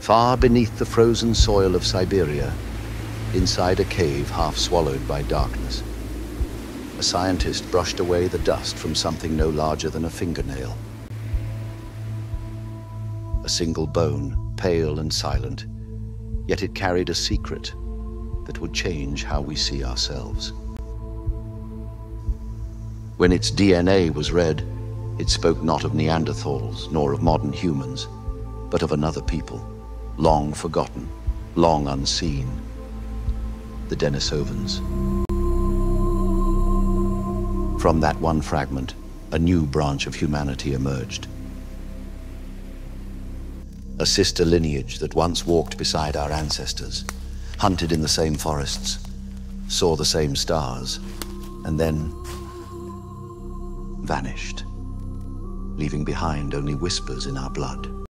Far beneath the frozen soil of Siberia, inside a cave half swallowed by darkness, a scientist brushed away the dust from something no larger than a fingernail. A single bone, pale and silent, yet it carried a secret that would change how we see ourselves. When its DNA was read, it spoke not of Neanderthals nor of modern humans, but of another people, long forgotten, long unseen, the Denisovans. From that one fragment, a new branch of humanity emerged. A sister lineage that once walked beside our ancestors, hunted in the same forests, saw the same stars, and then vanished leaving behind only whispers in our blood.